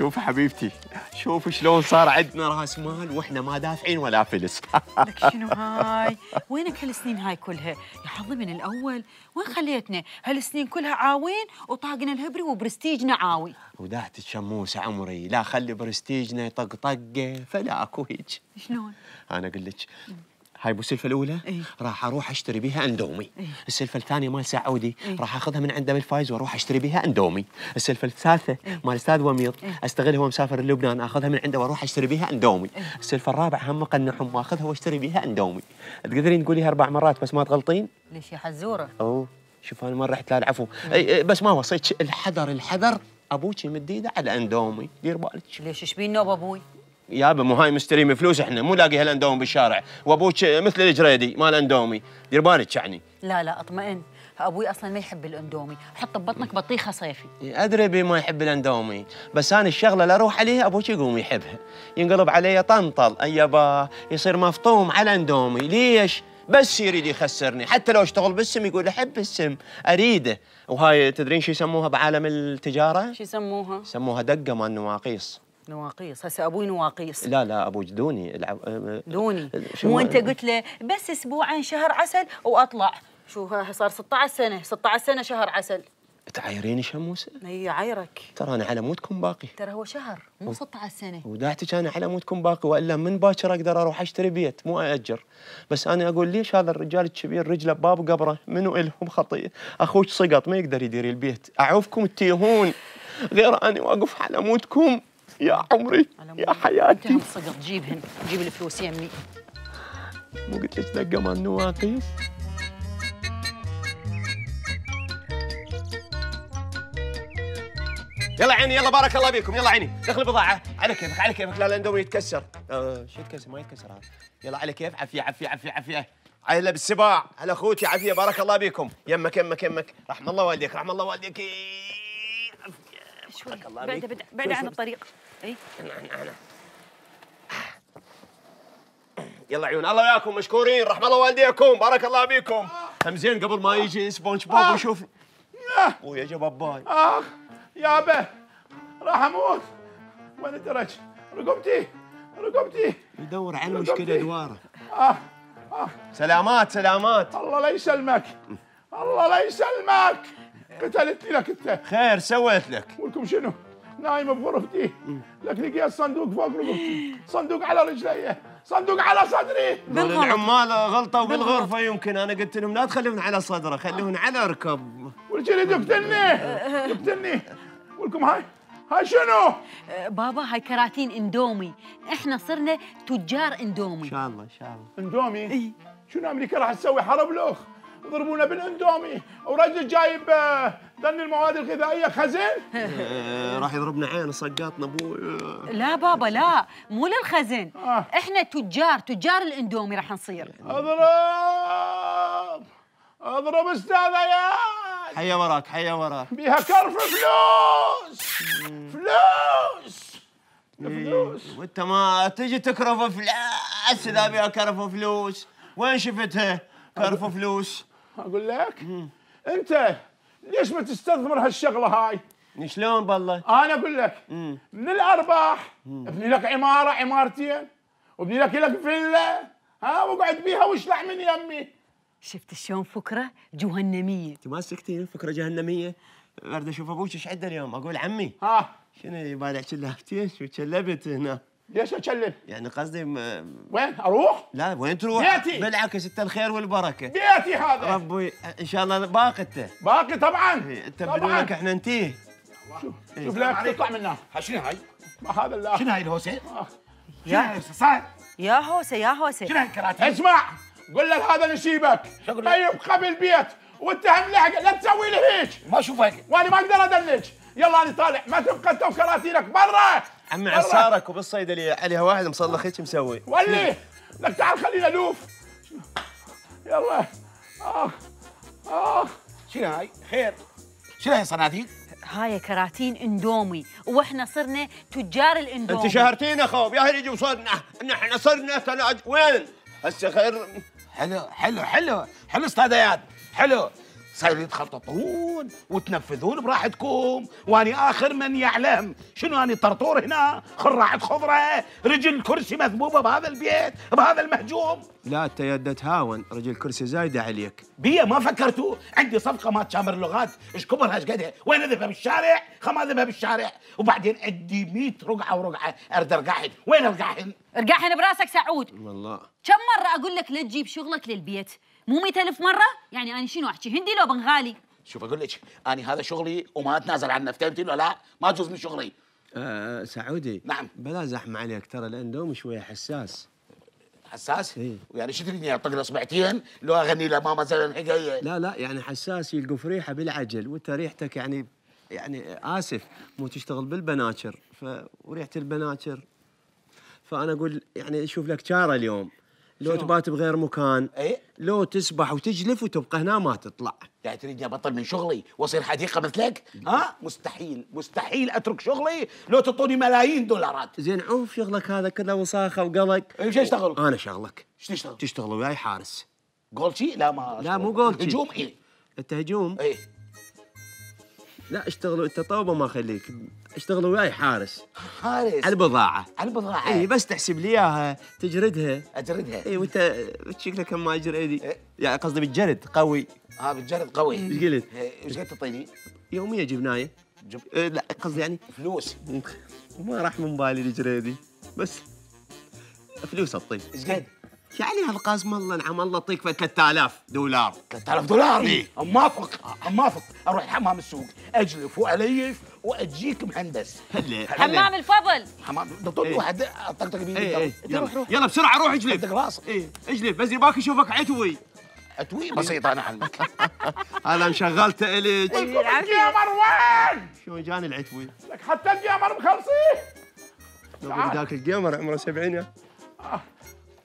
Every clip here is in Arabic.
شوف حبيبتي شوف شلون صار عندنا راس مال وإحنا ما دافعين ولا فلس لك شنو هاي؟ وينك هالسنين هاي كلها؟ يا حظي من الأول، وين خليتنا؟ هالسنين كلها عاوين وطاقنا الهبري وبرستيجنا عاوي. ودعت الشموس عمري لا خلي برستيجنا يطق طقه فلا أكو هيج شلون؟ أنا أقول لك هاي ابو السلفه الأولى إيه. راح أروح أشتري بيها أندومي إيه. السلفه الثانية مال سعودي إيه. راح أخذها من عنده بالفايز وأروح أشتري بيها أندومي السلفه الثالثة إيه. مال أستاذ وميض إيه. أستغل هو مسافر لبنان أخذها من عنده وأروح أشتري بيها أندومي إيه. السلفه الرابعه هم مقنعهم وأخذها وأشتري بيها أندومي تقدرين تقوليها أربع مرات بس ما تغلطين ليش يا حزورة؟ أوه شوف أنا ما رحت لا العفو أي أي بس ما وصيت الحذر الحذر أبوك يمد إيده على أندومي دير بالك ليش إيش بين نوب أبوي؟ يابا مو هاي مستلمه فلوس إحنا مو لاقي هالأندومي بالشارع. وابوك مثل الجريدي مال اندومي دير بالك يعني. لا لا أطمئن، أبوي أصلا ما يحب الأندومي، حط ببطنك بطيخة صيفي. أدري بما يحب الأندومي. بس أنا الشغلة لا أروح عليها أبوك يقوم يحبها. ينقلب علي طنطل. اي يابا يصير مفطوم على أندومي. ليش؟ بس يريد يخسرني. حتى لو اشتغل بالسم يقول أحب السم. أريده. وهاي تدرين شو يسموها بعالم التجارة؟ شو يسموها؟ يسموها دقة مال نواقيس نواقيس، هسه أبوي نواقيس. لا لا أبوك دوني. العب أه، دوني. شو مو أنت قلت له بس أسبوعين شهر عسل وأطلع. شو ها صار 16 سنة. 16 سنة شهر عسل. تعايريني شموسه هي عايرك. ترى أنا على مودكم باقي. ترى هو شهر مو 16 سنة. وداعتك أنا على مودكم باقي وإلا من باكر أقدر أروح أشتري بيت مو أأجر. بس أنا أقول ليش هذا الرجال الكبير رجله باب قبره منو الهم خطيه أخوك سقط ما يقدر يدير البيت. أعوفكم تتيهون غير أنا واقف على مودكم يا عمري يا. حياتي. انت سقط جيبهن جيب الفلوس يمي مو قلت لك دقة مال نواقيس يلا عيني يلا بارك الله بيكم يلا عيني. دخل بضاعة على كيفك على كيفك. لا الاندومي يتكسر. آه شو يتكسر؟ ما يتكسر هذا. يلا على كيف؟ عافية عافية عافية عافية. عيلة بالسباع. على أخوتي عافية. بارك الله بيكم يمك يمك يمك. رحم الله والديك رحم الله والديك. شوي. بارك الله بعد. بعد عن. الطريق. اي يلا عيون الله وياكم مشكورين. رحم الله والديكم. بارك الله بيكم هم زين قبل ما يجي سبونج بوب ويشوف. ويا جباباي آخ يابا راح أموت وين درج؟ رقبتي. رقبتي. يدور على المشكلة دواره. آه. سلامات سلامات. الله لا يسلمك. الله لا يسلمك. قتلتني لك أنت. خير سويت لك. ولكم شنو؟ نايم بغرفتي. لك لقيت صندوق فوق رقبتي. صندوق على رجلي. صندوق على صدري. دول العمال غلطوا بالغرفة يمكن. أنا قلت لهم لا تخليهن على صدره خليهن على ركب. والجلد يقتلني يقتلني ولكم هاي. هاي شنو؟ آه، بابا هاي كراتين اندومي. إحنا صرنا تجار إن اندومي شاء الله إن شاء الله. اندومي؟ شنو أمريكا راح تسوي؟ حرب لوخ. يضربونا بالاندومي ورجل جايب آه، ذن المواد الغذائية خزين. آه، راح يضربنا عين سقطنا أبوي. آه. لا بابا لا. مو للخزن آه. إحنا تجار تجار الاندومي راح نصير. اضرب. اضرب أستاذ اياد حيا وراك حيا وراك. بيها كرف فلوس. فلوس. فلوس. إيه، وانت ما تجي تكرف فلوس إذا بيها كرف فلوس. وين شفتها؟ كرف فلوس. أقول لك أنت ليش ما تستثمر هالشغله هاي؟ شلون بالله؟ أنا أقول لك من الأرباح ابني لك عماره عمارتين وابني لك لك فيلا ها واقعد بيها واشلع من يمي شفت شلون فكرة جهنمية؟ أنت ما سكتين فكرة جهنمية؟ اريد أشوف أبوك إيش عنده اليوم؟ أقول عمي ها. شنو يبالع شلفتين شو تشلبت هنا؟ ليش اتكلم يعني قصدي م... وين؟ أروح؟ لا وين تروح؟ بيتي. بالعكس أنت الخير والبركة. بيتي هذا. ربي إن شاء الله باقي أنت. باقي طبعا. إيه، أنت طبعاً. بدونك إحنا ننتهي. شوف شوف لك تطلع منها. ها شنو هاي؟ ما هذا الله شنو هاي الهوسة؟ آه. الهوسة؟ صار؟ يا هوسة يا هوسة. شنو هاي الكراتين؟ اسمع قول له هذا نسيبك؟ طيب قبل بيت. وانت هم لحق. لا تسوي لي هيك. ما أشوف هيك. وأنا ما أقدر أدلج. يلا أنا طالع. ما تبقى أنت وكراتينك برا. عمي برا. عسارك وبالصيدليه عليها واحد مصلخ هيك مسوي. ولي! لك تعال خلينا نلوف. يلا. آخ آخ. شنو هاي؟ خير. شنو هاي صناديق؟ هاي كراتين اندومي. وإحنا صرنا تجار الاندومي. انت شهرتين اخو يا هريج وصرنا إحنا صرنا تلاج وين؟ هسه خير. حلو حلو حلو. حلو أستاذ اياد. حلو. صايرين تخططون وتنفذون براحتكم. وأني آخر من يعلم شنو أني طرطور هنا خراعة خضرة رجل كرسي مثبوبه بهذا البيت بهذا المهجوم. لا أنت يد تهاون رجل كرسي زايده عليك. بيا ما فكرتوا؟ عندي صفقة ما تشامر لغات إيش كبرها إيش قدها وين اذبها بالشارع؟ خما اذبها بالشارع. وبعدين عندي 100 رقعة ورقعة أرد أرقعهن. وين أرقعهن؟ ارقعهن براسك سعود. والله. كم مرة أقول لك لا تجيب شغلك للبيت؟ مو مئة ألف مرة؟ يعني أنا شنو أحكي هندي لو بنغالي؟ شوف أقول لك اني هذا شغلي وما أتنازل عنه. فهمتي ولا لا ما جزء من شغلي. آه سعودي. نعم. بلا زحمة عليك ترى الاندومي شوية حساس. حساس؟ إيه. يعني شو تريدني أطق له اصبعتين لو أغني له ماما زلمه حقيقه لا لا يعني حساس يلقف ريحة بالعجل وأنت ريحتك يعني يعني آسف مو تشتغل بالبناكر ف وريحة البناكر فأنا أقول يعني شوف لك شارة اليوم. لو؟ تبات بغير مكان إيه لو تسبح وتجلف وتبقى هنا ما تطلع. يعني تريدني أبطل من شغلي وأصير حديقة مثلك؟ ها؟ مستحيل مستحيل أترك شغلي لو تعطوني ملايين دولارات. زين عوف شغلك هذا كله وساخة وقلق. إيش اشتغل أنا شغلك. إيش تشتغل؟ تشتغل وياي حارس. جول شي؟ لا ما لا،. مو جول شي. هجوم؟ إيه أنت هجوم؟ إيه لا اشتغلوا انت طوبه ما خليك. اشتغلوا وياي حارس. حارس؟ على البضاعة. على البضاعة. اي بس تحسب لي إياها تجردها. أجردها. اي وأنت شكلك ما اجر إيدي. إيه. يعني قصدي بالجلد قوي. ها بالجرد قوي. إيش قلت؟ إيه، إيش قد تعطيني؟ يومية جبناية. جب إيه لا قصدي يعني فلوس. ما راح من بالي الجريدي بس فلوس اعطيك إيش قد؟ يعني هالقاسم الله نعم الله يعطيك في 3000 دولار. 3000 دولار؟ إيه. امافق امافق أروح حمام السوق أجلف وأليف وأجيك مهندس. هلا حمام الفضل. حمام دكتور إيه. واحد طقطق بيدي. اي اي يلا. يلا يلا بسرعة روح اجلف. طقطق راسك. اي اجلف. بس باك اشوفك عتوي. اتوي بسيط أنا عنك هذا مشغلته الك يا مروان! شلون جاني العتوي؟ لك حتى الجامر مخلصيه لو ذاك الجيمر عمره 70 لك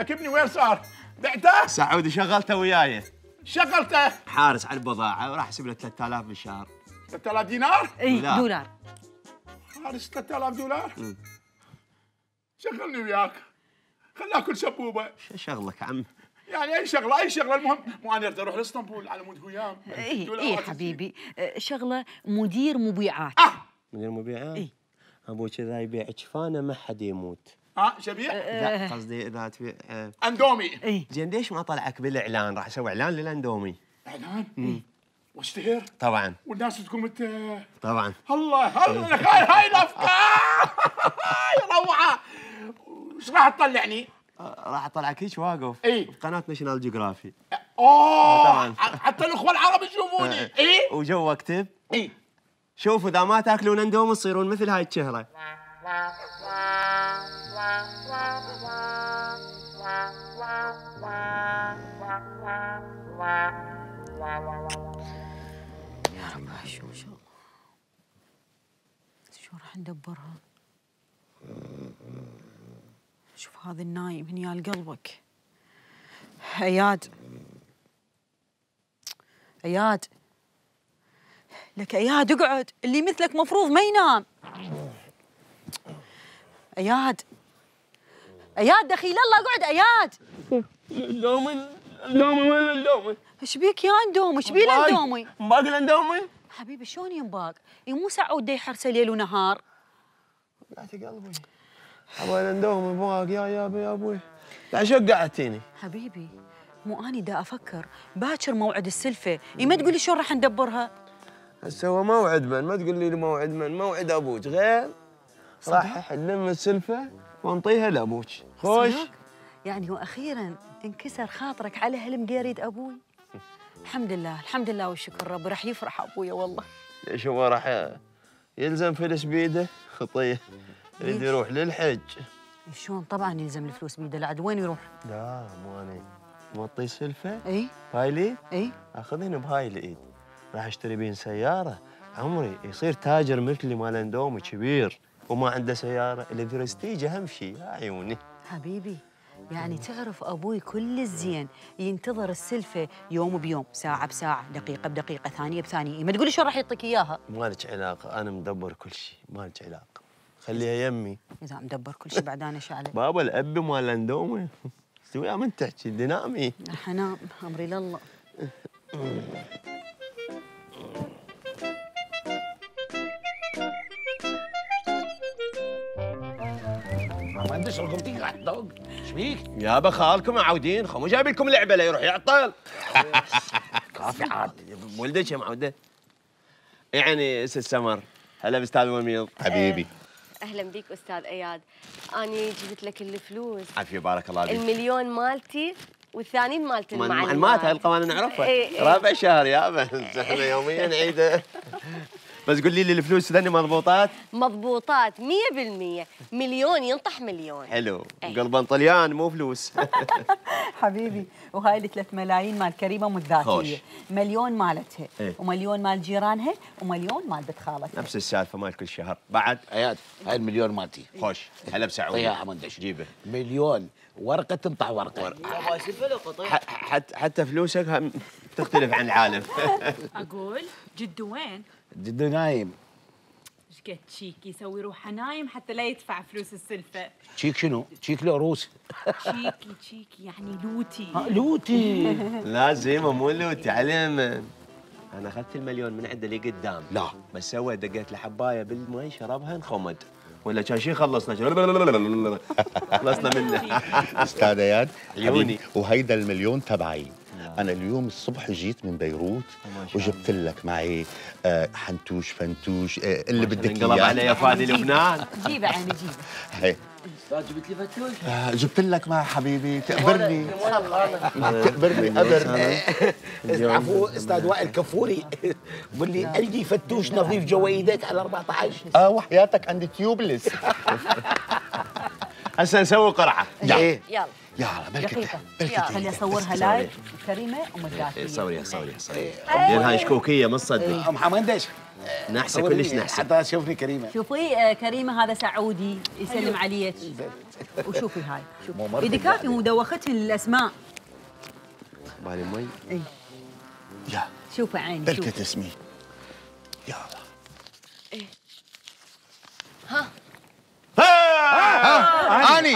ابني وين صار؟ بعته؟ سعودي شغلته وياي. شغلته؟ حارس على البضاعة وراح أحسب له 3000 بالشهر. 3000 دينار؟ اي لا. دولار. حارس 3000 دولار؟ شغلني وياك. خلنا اكل سبوبه شو شغلك عم؟ يعني أي شغلة أي شغلة. المهم مو أنا أروح لإسطنبول على مود هيام اي دولار اي حبيبي. أه، شغلة مدير مبيعات. مدير مبيعات؟ إي. أبوك اذا يبيع جفانه ما حد يموت. ها شبيع لا قصدي إذا تبيع آه. أندومي. اي زين ليش ما طلعك بالاعلان راح أسوي إعلان للأندومي. إعلان؟ واشتهر طبعا. والناس تقول مت طبعا. الله الله هاي هاي الأفكار! روعه إيش راح تطلعني؟ آه، راح اطلعك هيك واقف. إي. بقناه National Geographic أوه! طبعاً. حتى الاخوه العرب يشوفوني. إي؟ وجوا اكتب إي. شوفوا إذا ما تأكلون أندومي تصيرون مثل هاي الشهرة. يا رب شو شو شو راح ندبرها؟ شوف هذا النايم هنيال قلبك. اياد اياد لك اياد اقعد. اللي مثلك مفروض ما ينام. اياد اياد دخيل الله اقعد اياد اندومي اندومي وين الاندومي؟ إيش بيك يا اندومي إيش بيه الاندومي باقي الاندومي؟ حبيبي شلون ينباق؟ إي مو سعود دي يحرسه ليل ونهار. قعدت قلبي. أبغى الاندومي باق. يا يا يا أبوي. لا شو قعدتيني؟ حبيبي مو أني دا أفكر. باكر موعد السلفة. اي ما تقولي شلون راح ندبرها؟ هسه هو موعد من. ما تقول لي موعد من. موعد أبوك. غير راح نلم السلفة ونطيها لأبوك. خوش؟ صدق؟ يعني وأخيرا انكسر خاطرك على هالمقيريد أبوي. الحمد لله الحمد لله والشكر ربي راح يفرح ابويا والله. ليش هو راح يلزم فلس بيده؟ خطية. يريد؟ يروح للحج. شلون؟ طبعا يلزم الفلوس بيده لعد وين يروح؟ لا مو أنا. موطي سلفة. إي. هاي لي؟ إي. اخذهن بهاي الايد راح أشتري بيهن سيارة. عمري يصير تاجر مثلي مال اندومي كبير وما عنده سيارة. البرستيج أهم شيء يا عيوني. حبيبي. يعني تعرف أبوي كل الزين ينتظر السلفة يوم بيوم ساعة بساعة دقيقة بدقيقة ثانية بثانية. ما تقولي شو راح يعطيك إياها؟ مالك علاقة أنا مدبر كل شيء مالك علاقة. خليها يمي. إذا مدبر كل شيء بعد أنا شعلة. بابا الأب مال الاندومي استوي من تحكي دينامي حنام امري لله ما عنديش رقمتي قاعد تدق إيش بيك؟ يابا خالكم معودين خو مو جايب لكم لعبة لا يروح يعطل. كافي عاد. ولدك يا معودة. يعني ست سمر هلا بأستاذ وميض حبيبي. أهلا بيك أستاذ أياد. اني جبت لك الفلوس. عافيه بارك الله فيك. المليون مالتي والثاني مالت المعلمات معلومات هاي القوانين نعرفها. إيه، إيه. رابع شهر يابا إحنا يوميا نعيده بس قولي لي الفلوس ذني مضبوطات؟ مضبوطات 100% مليون ينطح مليون. حلو. قلبا طليان مو فلوس. حبيبي وهاي ال 3 ملايين مال كريمة. الذاتيه مليون مالتها إيه. ومليون مال جيرانها ومليون مال بنت خالتها. نفس السالفة مال كل شهر. بعد؟ اياد هاي المليون مالتي. خوش. هلا بسعود. طيها حمدش جيبه. مليون. ورقة تنطح ورقة. ح- حتى حتى فلوسك هم تختلف عن العالم. أقول جدو وين؟ جد نايم. إيش قد شيك يسوي روحه نايم حتى لا يدفع فلوس السلفة. تشيك شنو؟ تشيك العروس شيكي شيكي يعني لوتي. لوتي. لازم مو لوتي على من أنا أخذت المليون من عنده اللي قدام. لا. بس سوى دقيت له حباية بالمي شربها انخمد. ولا كان شي خلصنا. خلصنا منه. أستاذ إياد عيوني. وهيدا المليون تبعي. أنا اليوم الصبح جيت من بيروت وجبت لك معي آه، حنتوش فنتوش آه، اللي بدك انقلب علي يا فادي لبنان جيبه عيني جيبه هي. جبت لي فتوش. آه، جبت لك مع حبيبي. تقبرني. تقبرني قبر عفو أستاذ وائل كفوري. بقول لي الجي فتوش نظيف جويدك على 14 آه وحياتك عندي تيوبلس هسه نسوي قرعة. إيه يلا. يلا بلكي دقيقة. بلكي يلا. خلي أصورها لايف كريمة ام الذاتيه صوري صوري صوري لأن هاي شكوكيه ما تصدق أم حمندش نحسة كلش نحسة. حتى شوفني كريمة. شوفي آه، كريمة هذا سعودي يسلم عليك. وشوفي هاي شوفي. كافي مدوختهن للاسماء بالي مي. اي يا. شوفي عيني شوفي. اسمي.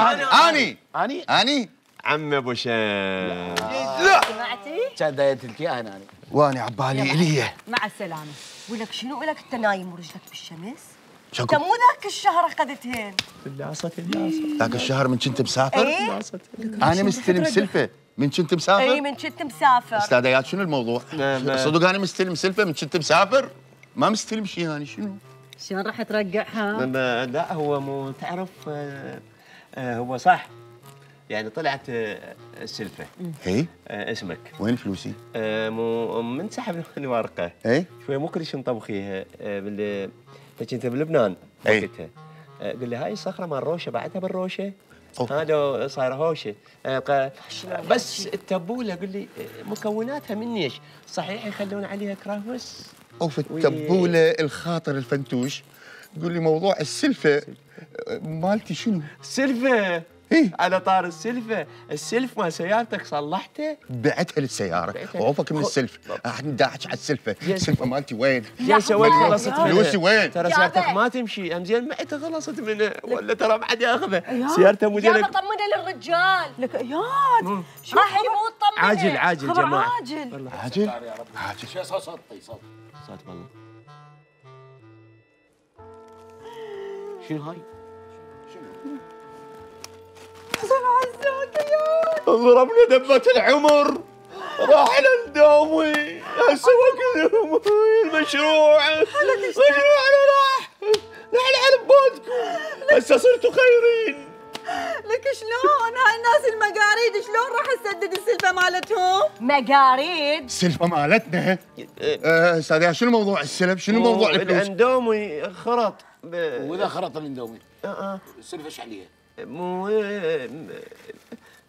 اني اني اني اني عم ابو شام سمعتي كان دايت لك اياها أنا واني عبالي اليه مع السلامه. ولك شنو؟ لك انت نايم ورجلك بالشمس؟ شكو انت مو ذاك الشهر اخذتهن اللاصة ذاك الشهر من كنت مسافر؟ إيه. أنا مستلم سلفه من كنت مسافر؟ اي من كنت مسافر. أستاذ اياد شنو الموضوع؟ لا، ما- صدق أنا مستلم سلفه من كنت مسافر؟ ما مستلم شيء أنا شنو؟ شلون راح ترقعها؟ لا لا هو مو تعرف آه، هو صح يعني طلعت آه، السلفة. هي آه، اسمك. وين فلوسي؟ آه، مو من سحب الورقة إيه؟ شوي مو كلش مطبخيها آه، بال انت كنت بلبنان إي. وقتها. آه، قل لي هاي الصخرة مال روشة بعدها بالروشة. أوف. هذا آه، ق- بس التبولة قل لي آه، مكوناتها من إيش؟ صحيح يخلون عليها كراهوس؟ أوف التبولة الخاطر الفنتوش. قول لي موضوع السلفه مالتي شنو؟ سلفة إيه. على طار السلفة السلف مال سيارتك صلحته؟ بعتها للسياره. وعوفك من السلف إحنا داعش على السلفه. السلفه مالتي وين؟ زين سويت. خلصت منها. فلوسي وين؟ ترى يا سيارتك. ما تمشي. أم زين معته خلصت منه. ولا ترى ما حد ياخذه. سيارته مو يابا زين طمنها للرجال. لك اياد راح يموت طمنها عاجل عاجل جماعة. عاجل. عاجل عاجل؟ شو صوت صوت صوت. صوت والله شنو هاي؟ ضربنا دبة العمر. راح للدومي سوى كذا المشروع. المشروع أنا راح. نحن على بودكم. هسه صرتوا خيرين. لك شلون؟ هاي الناس المقاريد شلون راح تسدد السلفة مالتهم؟ مقاريد؟ السلفه مالتنا. آه، أستاذ يا شنو موضوع السلف؟ شنو موضوع الفلوس؟ الاندومي خرط. ب- وإذا خرط الاندومي آه، آه. السلفه إيش عليها؟ مو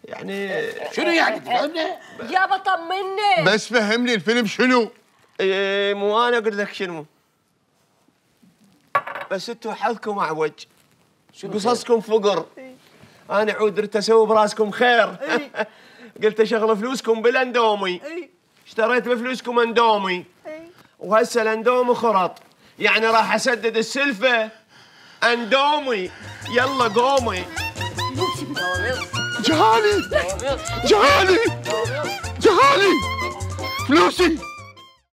يعني شنو يعني؟ تفهمنا؟ يابا طمني. بس فهمني الفيلم شنو؟ إيه، مو أنا أقول لك شنو. بس أنتوا حظكم أعوج. قصصكم فقر. أنا عود أسوي براسكم خير. قلت أشغل فلوسكم بالاندومي اشتريت بفلوسكم أندومي. وهسه الأندومي خرط. يعني راح اسدد السلفة. اندومي. يلا قومي. جهالي. جهالي. جهالي. فلوسي.